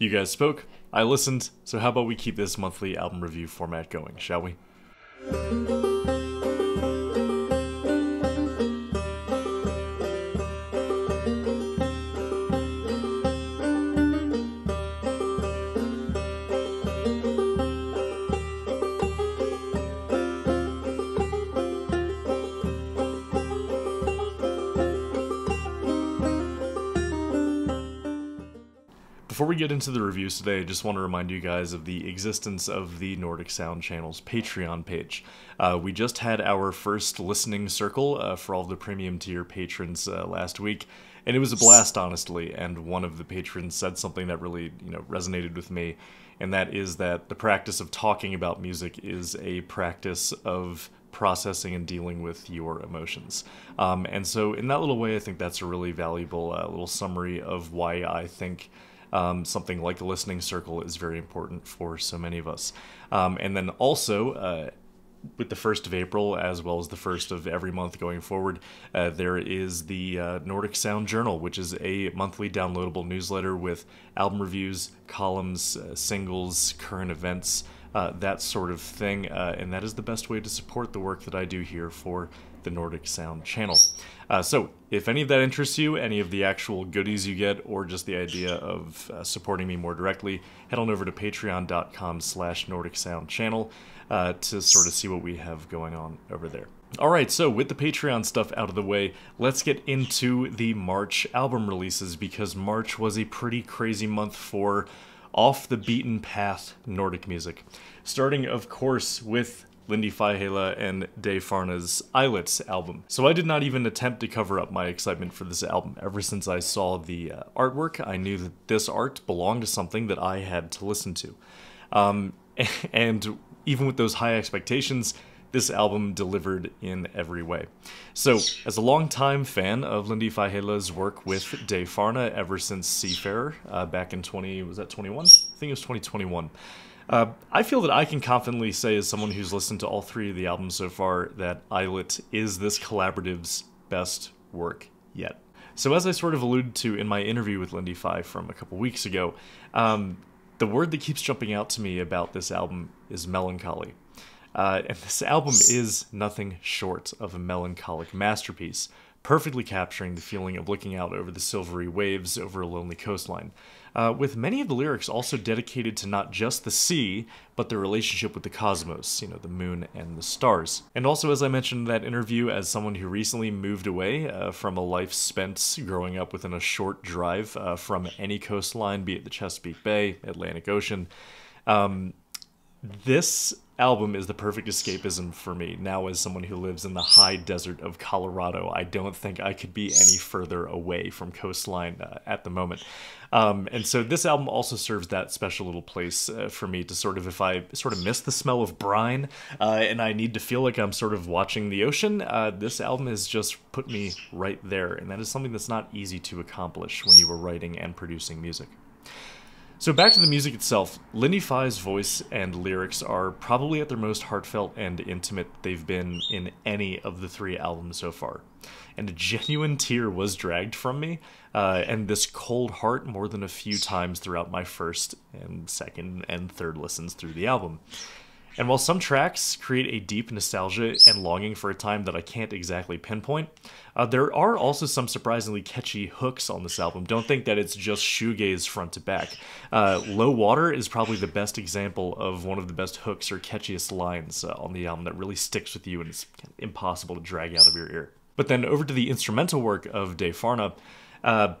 You guys spoke, I listened, so how about we keep this monthly album review format going, shall we? Get into the reviews today, I just want to remind you guys of the existence of the Nordic Sound Channel's Patreon page. Uh, we just had our first listening circle uh, for all the premium tier patrons uh, last week, and it was a blast, honestly. And one of the patrons said something that really, you know, resonated with me, and that is that the practice of talking about music is a practice of processing and dealing with your emotions. Um, and so, in that little way, I think that's a really valuable uh, little summary of why I think um, something like a listening circle is very important for so many of us. Um, and then also, uh, with the first of April, as well as the first of every month going forward, uh, there is the uh, Nordic Sound Journal, which is a monthly downloadable newsletter with album reviews, columns, uh, singles, current events, uh, that sort of thing. Uh, and that is the best way to support the work that I do here for the Nordic Sound channel. Uh, so, if any of that interests you, any of the actual goodies you get, or just the idea of uh, supporting me more directly, head on over to patreon.com slash Nordic Sound channel uh, to sort of see what we have going on over there. Alright, so with the Patreon stuff out of the way, let's get into the March album releases because March was a pretty crazy month for off the beaten path Nordic music. Starting, of course, with Lindy-Fay Hella and Dei Farne's Islets album. So I did not even attempt to cover up my excitement for this album. Ever since I saw the uh, artwork, I knew that this art belonged to something that I had to listen to. Um, and even with those high expectations, this album delivered in every way. So, as a longtime fan of Lindy-Fay Hella's work with Dei Farne ever since Seafarer uh, back in 20, was that 21? I think it was 2021. Uh, I feel that I can confidently say, as someone who's listened to all three of the albums so far, that Islet is this collaborative's best work yet. So, as I sort of alluded to in my interview with Lindy-Fay from a couple weeks ago, um, the word that keeps jumping out to me about this album is melancholy. Uh, and this album is nothing short of a melancholic masterpiece, perfectly capturing the feeling of looking out over the silvery waves over a lonely coastline uh, with many of the lyrics also dedicated to not just the sea, but the relationship with the cosmos, you know, the moon and the stars. And also, as I mentioned in that interview, as someone who recently moved away uh, from a life spent growing up within a short drive uh, from any coastline, be it the Chesapeake Bay, Atlantic Ocean, um, this album is the perfect escapism for me now as someone who lives in the high desert of Colorado. I don't think I could be any further away from coastline uh, at the moment. Um, and so this album also serves that special little place uh, for me to sort of, if I sort of miss the smell of brine uh, and I need to feel like I'm sort of watching the ocean, uh, this album has just put me right there. And that is something that's not easy to accomplish when you are writing and producing music. So back to the music itself, Lindy-Fay's voice and lyrics are probably at their most heartfelt and intimate they've been in any of the three albums so far. And a genuine tear was dragged from me, uh, and this cold heart more than a few times throughout my first and second and third listens through the album. And while some tracks create a deep nostalgia and longing for a time that I can't exactly pinpoint, uh, there are also some surprisingly catchy hooks on this album. Don't think that it's just shoegaze front to back. Uh, Low Water is probably the best example of one of the best hooks or catchiest lines uh, on the album that really sticks with you and is impossible to drag out of your ear. But then over to the instrumental work of Dei Farne. Uh,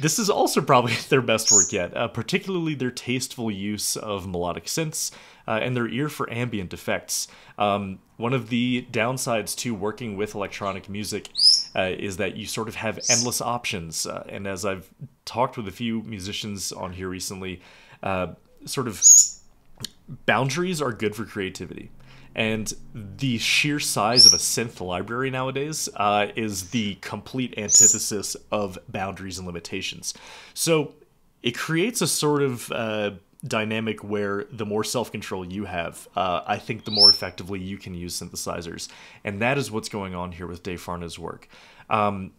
this is also probably their best work yet, uh, particularly their tasteful use of melodic synths uh, and their ear for ambient effects. Um, one of the downsides to working with electronic music uh, is that you sort of have endless options. Uh, and as I've talked with a few musicians on here recently, uh, sort of boundaries are good for creativity and the sheer size of a synth library nowadays uh, is the complete antithesis of boundaries and limitations. So it creates a sort of uh, dynamic where the more self control you have, uh, I think the more effectively you can use synthesizers. And that is what's going on here with Dei Farne's work. Um,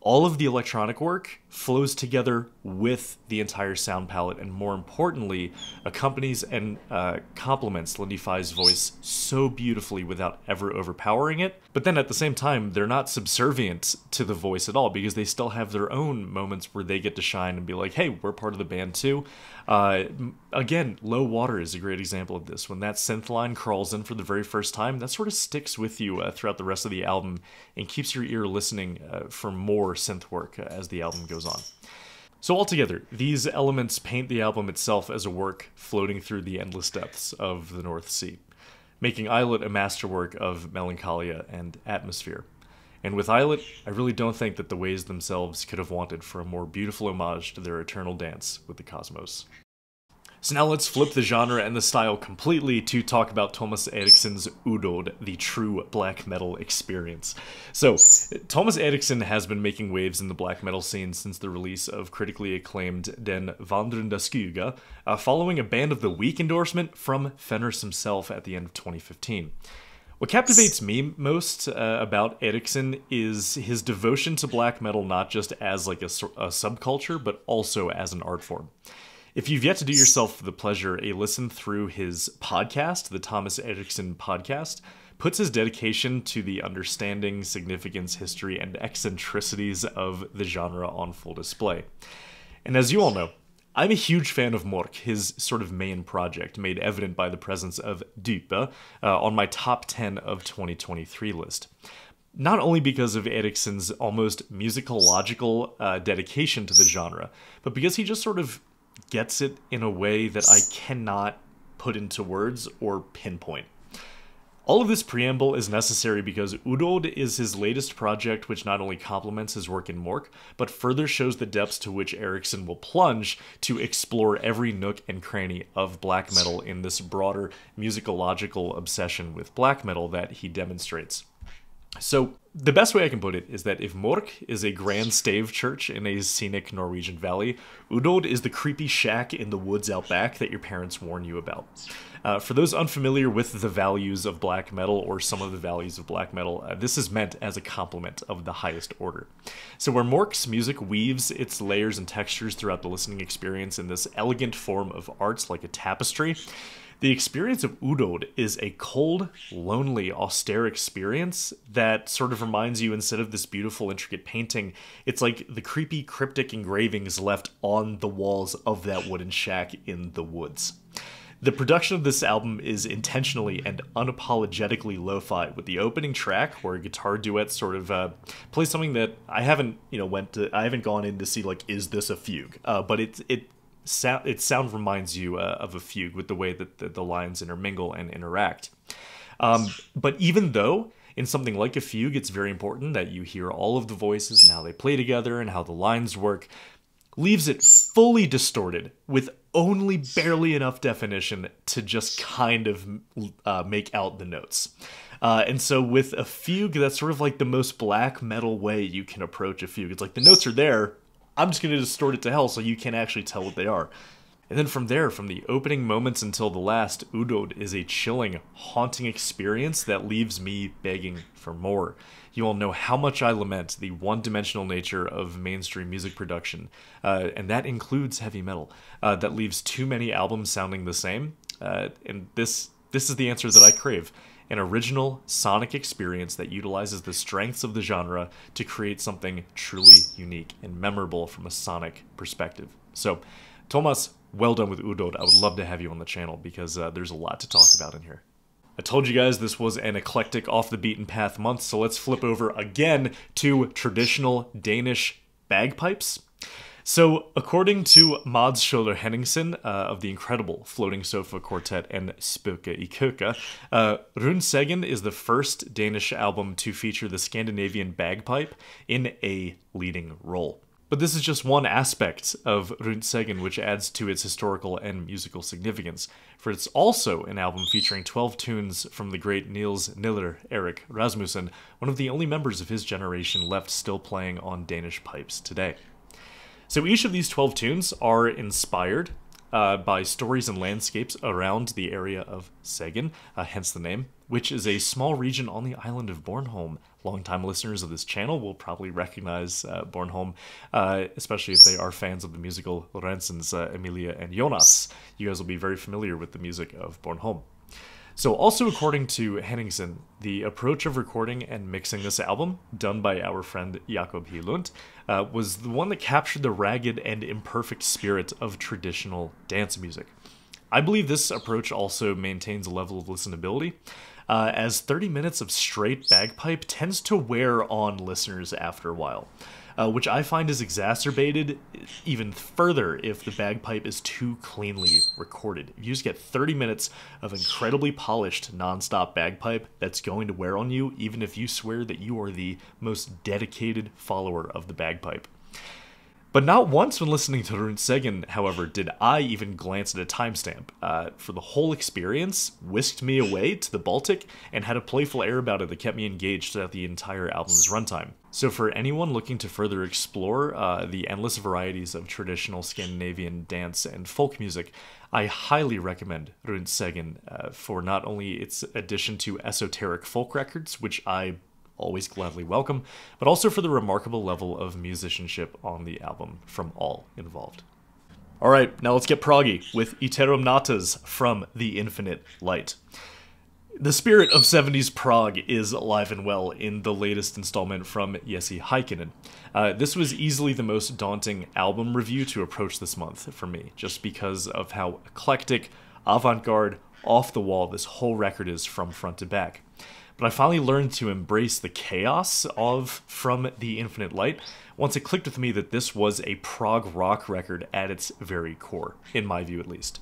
all of the electronic work flows together with the entire sound palette and more importantly accompanies and uh, complements Lindy-Fay's voice so beautifully without ever overpowering it. But then at the same time they're not subservient to the voice at all because they still have their own moments where they get to shine and be like hey we're part of the band too. Uh, again low water is a great example of this. When that synth line crawls in for the very first time that sort of sticks with you uh, throughout the rest of the album and keeps your ear listening uh, for more synth work as the album goes on. So, altogether, these elements paint the album itself as a work floating through the endless depths of the North Sea, making Islet a masterwork of melancholia and atmosphere. And with Islet, I really don't think that the ways themselves could have wanted for a more beautiful homage to their eternal dance with the cosmos. So now let's flip the genre and the style completely to talk about Thomas Eriksson's Udåd, the true black metal experience. So, Thomas Eriksson has been making waves in the black metal scene since the release of critically acclaimed Den Vandrande Skygge, uh, following a Band of the Week endorsement from Fenriz himself at the end of 2015. What captivates me most uh, about Eriksson is his devotion to black metal not just as like a, a subculture, but also as an art form. If you've yet to do yourself the pleasure, a listen through his podcast, the Thomas Eriksson podcast, puts his dedication to the understanding, significance, history, and eccentricities of the genre on full display. And as you all know, I'm a huge fan of Mork, his sort of main project, made evident by the presence of Dype uh, on my top 10 of 2023 list. Not only because of Eriksson's almost musicological uh, dedication to the genre, but because he just sort of gets it in a way that I cannot put into words or pinpoint. All of this preamble is necessary because Udåd is his latest project, which not only complements his work in Mork, but further shows the depths to which Eriksson will plunge to explore every nook and cranny of black metal in this broader musicological obsession with black metal that he demonstrates. So, the best way I can put it is that if Mork is a grand stave church in a scenic Norwegian valley, Udåd is the creepy shack in the woods out back that your parents warn you about. Uh, for those unfamiliar with the values of black metal or some of the values of black metal, uh, this is meant as a compliment of the highest order. So, where Mork's music weaves its layers and textures throughout the listening experience in this elegant form of arts like a tapestry, the experience of Udåd is a cold, lonely, austere experience that sort of reminds you instead of this beautiful, intricate painting, it's like the creepy, cryptic engravings left on the walls of that wooden shack in the woods. The production of this album is intentionally and unapologetically lo-fi, with the opening track where a guitar duet sort of uh, plays something that I haven't, you know, went to, I haven't gone in to see like, is this a fugue? Uh, but it it sound its sound reminds you uh, of a fugue with the way that the, the lines intermingle and interact. Um, but even though in something like a fugue, it's very important that you hear all of the voices and how they play together and how the lines work, leaves it fully distorted with only barely enough definition to just kind of uh, make out the notes. Uh, and so with a fugue, that's sort of like the most black metal way you can approach a fugue. It's like the notes are there, I'm just going to distort it to hell so you can't actually tell what they are. And then from there, from the opening moments until the last, Udåd is a chilling, haunting experience that leaves me begging for more. You all know how much I lament the one dimensional nature of mainstream music production, uh, and that includes heavy metal, uh, that leaves too many albums sounding the same. Uh, and this, this is the answer that I crave an original sonic experience that utilizes the strengths of the genre to create something truly unique and memorable from a sonic perspective. So, Thomas, well done with Udåd. I would love to have you on the channel because uh, there's a lot to talk about in here. I told you guys this was an eclectic off the beaten path month, so let's flip over again to traditional Danish bagpipes. So, according to Mads Kjøller Henningsen uh, of the incredible Floating Sofa Quartet and Spøke i Køkka, uh, is the first Danish album to feature the Scandinavian bagpipe in a leading role. But this is just one aspect of Rundt Segen which adds to its historical and musical significance, for it's also an album featuring 12 tunes from the great Niels Niller Erik Rasmussen, one of the only members of his generation left still playing on Danish pipes today. So each of these 12 tunes are inspired uh, by stories and landscapes around the area of Segen, uh, hence the name. which is a small region on the island of Bornholm. Longtime listeners of this channel will probably recognize uh, Bornholm, uh, especially if they are fans of the musical Lorentzens, uh, Emilia and Jonas. You guys will be very familiar with the music of Bornholm. So, also according to Henningsen, the approach of recording and mixing this album, done by our friend Jakob Hilund, uh, was the one that captured the ragged and imperfect spirit of traditional dance music. I believe this approach also maintains a level of listenability, uh, as 30 minutes of straight bagpipe tends to wear on listeners after a while uh, which I find is exacerbated even further if the bagpipe is too cleanly recorded. If you just get 30 minutes of incredibly polished nonstop bagpipe that's going to wear on you, even if you swear that you are the most dedicated follower of the bagpipe. But not once when listening to Rundt Segen, however, did I even glance at a timestamp. Uh, for the whole experience, whisked me away to the Baltic and had a playful air about it that kept me engaged throughout the entire album's runtime. So for anyone looking to further explore uh, the endless varieties of traditional Scandinavian dance and folk music, I highly recommend Rundt Segen uh, for not only its addition to esoteric folk records, which I always gladly welcome, but also for the remarkable level of musicianship on the album from all involved. All right, now let's get proggy with Iterum Natas from The Infinite Light. The spirit of 70s prog is alive and well in the latest installment from Jesse Heikkinen. Uh, this was easily the most daunting album review to approach this month for me, just because of how eclectic, avant garde, off the wall this whole record is from front to back but I finally learned to embrace the chaos of From the Infinite Light once it clicked with me that this was a prog rock record at its very core, in my view at least.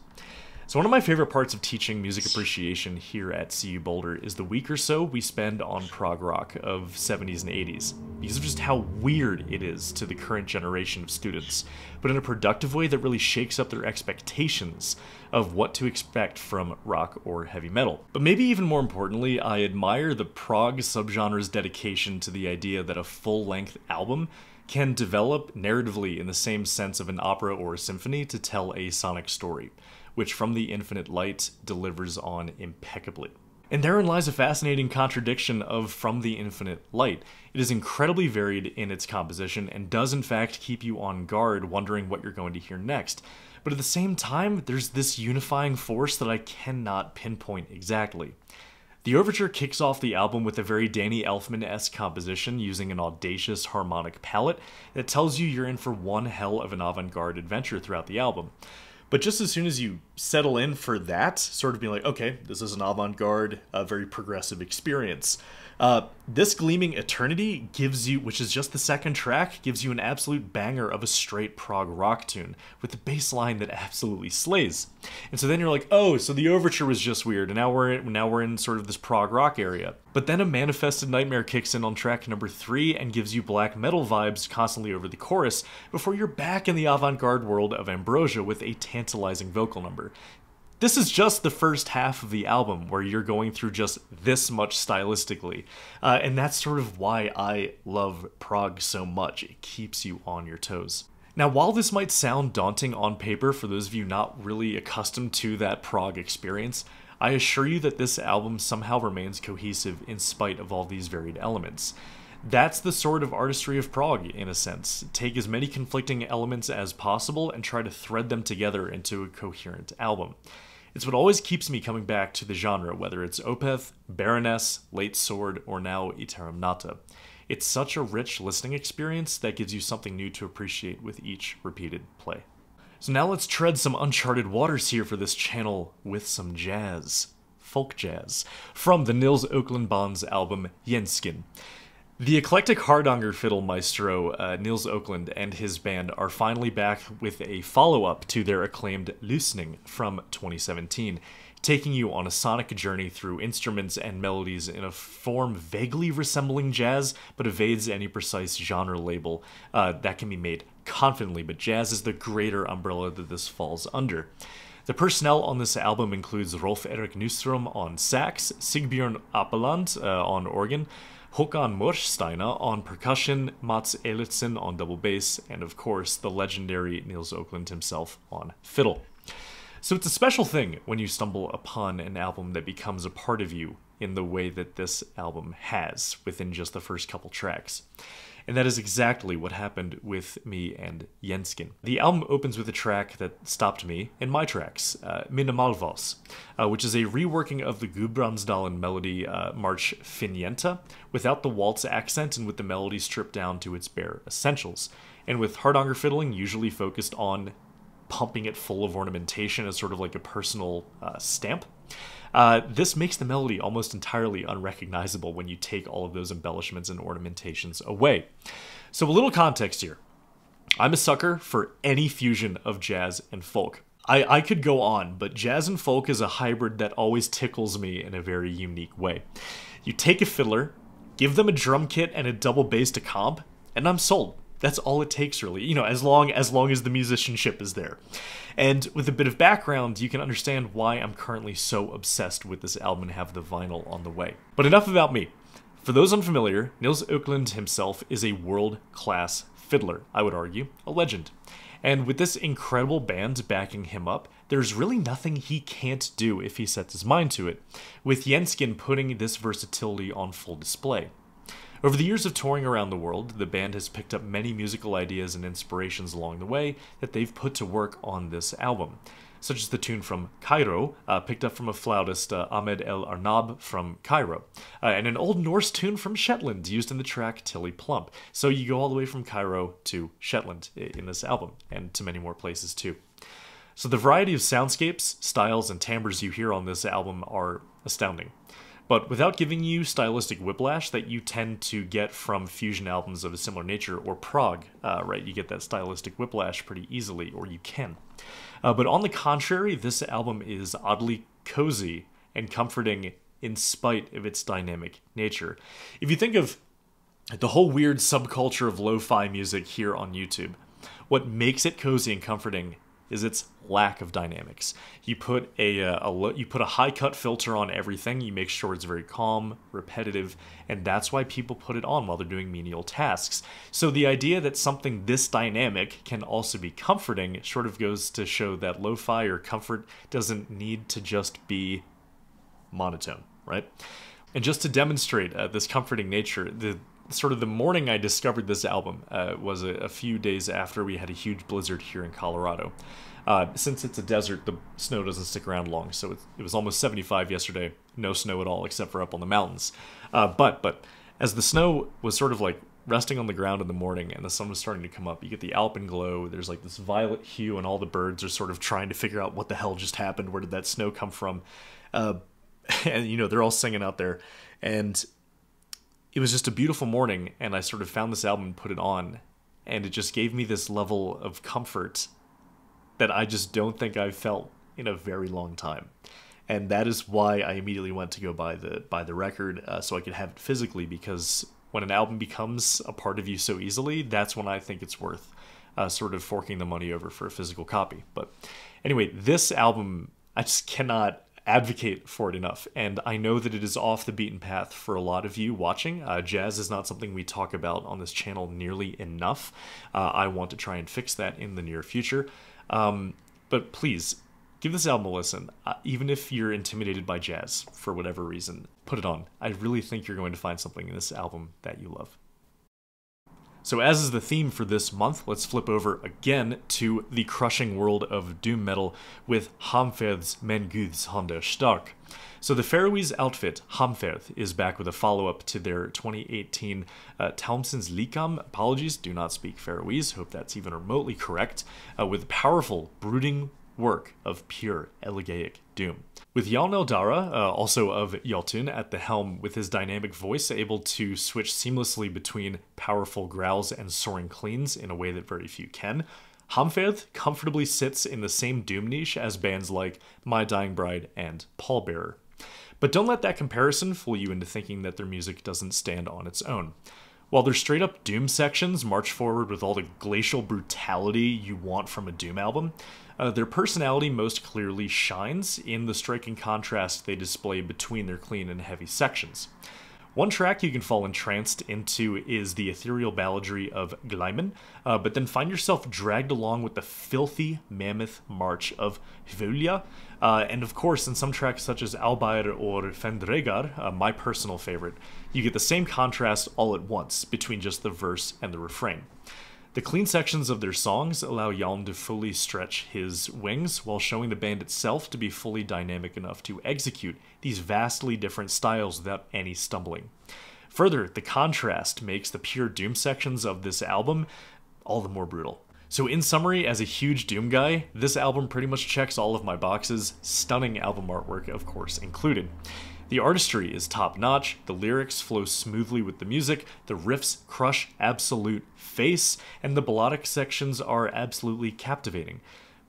So, one of my favorite parts of teaching music appreciation here at CU Boulder is the week or so we spend on prog rock of 70s and 80s, because of just how weird it is to the current generation of students, but in a productive way that really shakes up their expectations of what to expect from rock or heavy metal. But maybe even more importantly, I admire the prog subgenre's dedication to the idea that a full length album can develop narratively in the same sense of an opera or a symphony to tell a sonic story which From the Infinite Light delivers on impeccably. And therein lies a fascinating contradiction of From the Infinite Light. It is incredibly varied in its composition and does, in fact, keep you on guard, wondering what you're going to hear next. But at the same time, there's this unifying force that I cannot pinpoint exactly. The overture kicks off the album with a very Danny Elfman esque composition using an audacious harmonic palette that tells you you're in for one hell of an avant garde adventure throughout the album. But just as soon as you settle in for that, sort of being like, okay, this is an avant garde, a very progressive experience, uh, this Gleaming Eternity gives you, which is just the second track, gives you an absolute banger of a straight prog rock tune with the bass line that absolutely slays. And so then you're like, oh, so the overture was just weird, and now we're in, now we're in sort of this prog rock area. But then a manifested nightmare kicks in on track number three and gives you black metal vibes constantly over the chorus before you're back in the avant-garde world of Ambrosia with a tantalizing vocal number. This is just the first half of the album where you're going through just this much stylistically. Uh, and that's sort of why I love prog so much. It keeps you on your toes. Now, while this might sound daunting on paper for those of you not really accustomed to that prog experience, I assure you that this album somehow remains cohesive in spite of all these varied elements. That's the sort of artistry of prog, in a sense. Take as many conflicting elements as possible and try to thread them together into a coherent album. It's what always keeps me coming back to the genre, whether it's Opeth, Baroness, Late Sword, or now Iterum Nata. It's such a rich listening experience that gives you something new to appreciate with each repeated play. So now let's tread some uncharted waters here for this channel with some jazz. Folk jazz. From the Nils Økland Band's album Gjenskinn. The eclectic Hardanger fiddle maestro uh, Nils Økland and his band are finally back with a follow up to their acclaimed Loosening from 2017, taking you on a sonic journey through instruments and melodies in a form vaguely resembling jazz but evades any precise genre label uh, that can be made confidently. But jazz is the greater umbrella that this falls under. The personnel on this album includes Rolf Erik Nystrøm on sax, Sigbjørn Apeland uh, on organ, Håkon Mørch Stene on percussion, Mats Eilertsen on double bass, and of course the legendary Nils Økland himself on fiddle. So it's a special thing when you stumble upon an album that becomes a part of you in the way that this album has within just the first couple tracks. And that is exactly what happened with me and Gjenskinn. The album opens with a track that stopped me in my tracks, uh, Minimalvals, uh, which is a reworking of the Gudbrandsdalen melody uh, march Finienta without the waltz accent and with the melody stripped down to its bare essentials. And with Hardanger fiddling usually focused on pumping it full of ornamentation as sort of like a personal uh, stamp. Uh, this makes the melody almost entirely unrecognizable when you take all of those embellishments and ornamentations away. So, a little context here. I'm a sucker for any fusion of jazz and folk. I, I could go on, but jazz and folk is a hybrid that always tickles me in a very unique way. You take a fiddler, give them a drum kit and a double bass to comp, and I'm sold. That's all it takes, really. You know, as long as long as the musicianship is there. And with a bit of background, you can understand why I'm currently so obsessed with this album and have the vinyl on the way. But enough about me. For those unfamiliar, Nils Økland himself is a world-class fiddler, I would argue, a legend. And with this incredible band backing him up, there's really nothing he can't do if he sets his mind to it, with Gjenskinn putting this versatility on full display. Over the years of touring around the world, the band has picked up many musical ideas and inspirations along the way that they've put to work on this album, such as the tune from Cairo, uh, picked up from a flautist uh, Ahmed El Arnab from Cairo, uh, and an Old Norse tune from Shetland used in the track Tilly Plump. So you go all the way from Cairo to Shetland in this album, and to many more places too. So the variety of soundscapes, styles, and timbres you hear on this album are astounding but without giving you stylistic whiplash that you tend to get from fusion albums of a similar nature or prog, uh, right? You get that stylistic whiplash pretty easily, or you can. Uh, but on the contrary, this album is oddly cozy and comforting in spite of its dynamic nature. If you think of the whole weird subculture of lo fi music here on YouTube, what makes it cozy and comforting is its lack of dynamics. You put a, uh, a, you put a high cut filter on everything. You make sure it's very calm, repetitive, and that's why people put it on while they're doing menial tasks. So the idea that something this dynamic can also be comforting sort of goes to show that lo-fi or comfort doesn't need to just be monotone, right? And just to demonstrate uh, this comforting nature, the sort of the morning I discovered this album uh, was a, a, few days after we had a huge blizzard here in Colorado. Uh, since it's a desert, the snow doesn't stick around long, so it, it, was almost 75 yesterday. No snow at all, except for up on the mountains. Uh, but but as the snow was sort of like resting on the ground in the morning and the sun was starting to come up, you get the alpenglow. There's like this violet hue, and all the birds are sort of trying to figure out what the hell just happened. Where did that snow come from? Uh, and you know they're all singing out there, and it was just a beautiful morning, and I sort of found this album and put it on, and it just gave me this level of comfort that I just don't think I've felt in a very long time. And that is why I immediately went to go buy the buy the record uh, so I could have it physically because when an album becomes a part of you so easily, that's when I think it's worth uh, sort of forking the money over for a physical copy. But anyway, this album I just cannot advocate for it enough. And I know that it is off the beaten path for a lot of you watching. Uh, jazz is not something we talk about on this channel nearly enough. Uh, I want to try and fix that in the near future. Um, but please, give this album a listen. Uh, even if you're intimidated by jazz for whatever reason, put it on. I really think you're going to find something in this album that you love. So, as is the theme for this month, let's flip over again to the crushing world of doom metal with Hamferð's Men Guds Hander Stark. So, the Faroese outfit Hamferð is back with a follow up to their 2018 uh, Támsins likam. Apologies, do not speak Faroese, hope that's even remotely correct, uh, with powerful, brooding work of pure elegiac doom. With Jón Aldará, uh, also of Iotunn, at the helm with his dynamic voice, able to switch seamlessly between powerful growls and soaring cleans in a way that very few can, Hamferð comfortably sits in the same doom niche as bands like My Dying Bride and Pallbearer. But don't let that comparison fool you into thinking that their music doesn't stand on its own. While their straight up Doom sections march forward with all the glacial brutality you want from a Doom album, uh, their personality most clearly shines in the striking contrast they display between their clean and heavy sections. One track you can fall entranced into is the ethereal balladry of Glæman, uh, but then find yourself dragged along with the filthy mammoth march of Hvølja, uh, and of course, in some tracks such as Ábær or Fendreygar, uh, my personal favorite, you get the same contrast all at once between just the verse and the refrain. The clean sections of their songs allow Hjalm to fully stretch his wings while showing the band itself to be fully dynamic enough to execute these vastly different styles without any stumbling. Further, the contrast makes the pure Doom sections of this album all the more brutal. So, in summary, as a huge Doom guy, this album pretty much checks all of my boxes, stunning album artwork, of course, included. The artistry is top notch, the lyrics flow smoothly with the music, the riffs crush absolute face, and the melodic sections are absolutely captivating.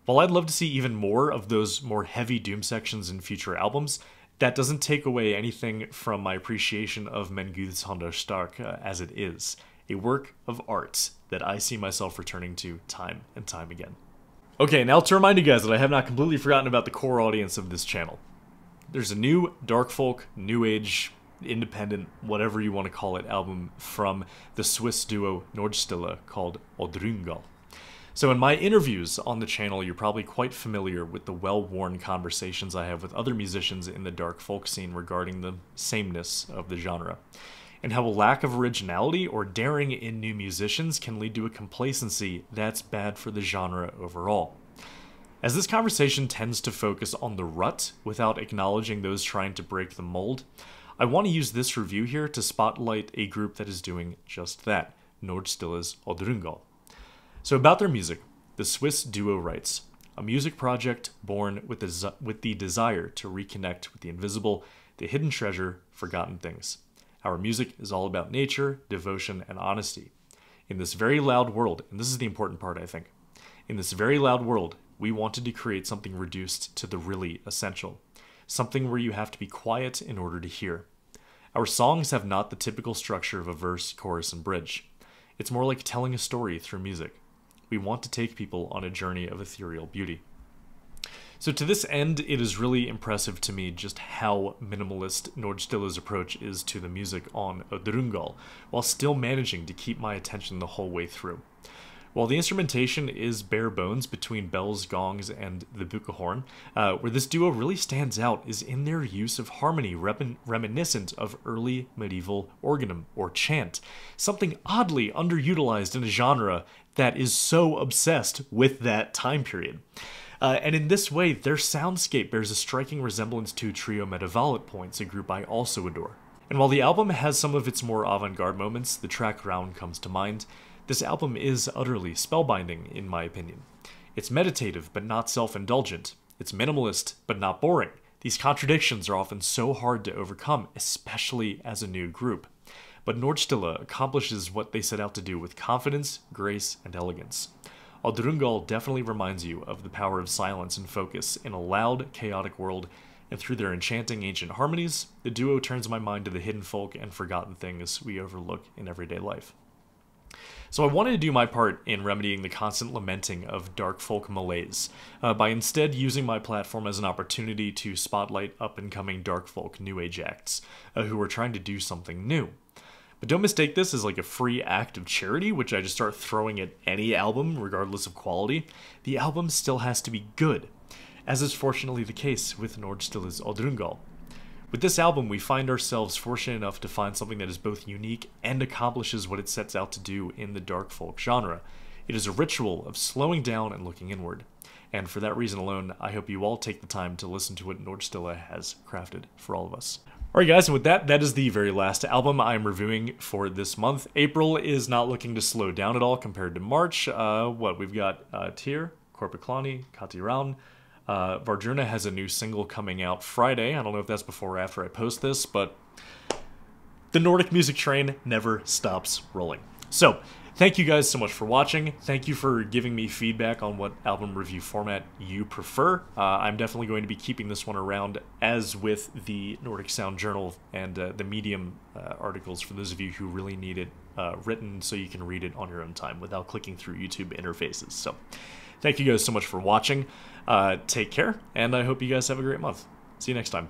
While I'd love to see even more of those more heavy Doom sections in future albums, that doesn't take away anything from my appreciation of Menguth's Gud Stark uh, as it is, a work of art that I see myself returning to time and time again. Okay, now to remind you guys that I have not completely forgotten about the core audience of this channel there's a new dark folk, new age, independent, whatever you want to call it, album from the Swiss duo Nordstille called Odrüngal. So in my interviews on the channel, you're probably quite familiar with the well-worn conversations I have with other musicians in the dark folk scene regarding the sameness of the genre, and how a lack of originality or daring in new musicians can lead to a complacency that's bad for the genre overall. As this conversation tends to focus on the rut without acknowledging those trying to break the mold, I want to use this review here to spotlight a group that is doing just that, Nordstille's Odrüngal. So about their music, the Swiss duo writes, a music project born with the, with the desire to reconnect with the invisible, the hidden treasure, forgotten things. Our music is all about nature, devotion, and honesty. In this very loud world, and this is the important part, I think, in this very loud world, we wanted to create something reduced to the really essential, something where you have to be quiet in order to hear. Our songs have not the typical structure of a verse, chorus, and bridge. It's more like telling a story through music. We want to take people on a journey of ethereal beauty. So, to this end, it is really impressive to me just how minimalist Nordstille's approach is to the music on Odrüngal, while still managing to keep my attention the whole way through. While the instrumentation is bare bones between bells, gongs, and the buka uh, where this duo really stands out is in their use of harmony remin- reminiscent of early medieval organum or chant, something oddly underutilized in a genre that is so obsessed with that time period. Uh, and in this way, their soundscape bears a striking resemblance to Trio Mediæval at points, a group I also adore. And while the album has some of its more avant garde moments, the track Round comes to mind, this album is utterly spellbinding, in my opinion. It's meditative, but not self indulgent. It's minimalist, but not boring. These contradictions are often so hard to overcome, especially as a new group. But Nordstille accomplishes what they set out to do with confidence, grace, and elegance. Odrüngal definitely reminds you of the power of silence and focus in a loud, chaotic world, and through their enchanting ancient harmonies, the duo turns my mind to the hidden folk and forgotten things we overlook in everyday life. So I wanted to do my part in remedying the constant lamenting of dark folk malaise uh, by instead using my platform as an opportunity to spotlight up and coming dark folk new age acts uh, who are trying to do something new. But don't mistake this as like a free act of charity, which I just start throwing at any album, regardless of quality. The album still has to be good, as is fortunately the case with Nordstille's Odrüngal. With this album, we find ourselves fortunate enough to find something that is both unique and accomplishes what it sets out to do in the dark folk genre. It is a ritual of slowing down and looking inward. And for that reason alone, I hope you all take the time to listen to what Nordstille has crafted for all of us. Alright guys, and with that, that is the very last album I'm reviewing for this month. April is not looking to slow down at all compared to March. Uh, what, we've got uh, Tyr, Korpiklaani, Kati Rán, uh, Wardruna has a new single coming out Friday. I don't know if that's before or after I post this, but the Nordic music train never stops rolling. So, thank you guys so much for watching. Thank you for giving me feedback on what album review format you prefer. Uh, I'm definitely going to be keeping this one around, as with the Nordic Sound Journal and uh, the Medium uh, articles for those of you who really need it uh, written so you can read it on your own time without clicking through YouTube interfaces. So, Thank you guys so much for watching. Uh, take care, and I hope you guys have a great month. See you next time.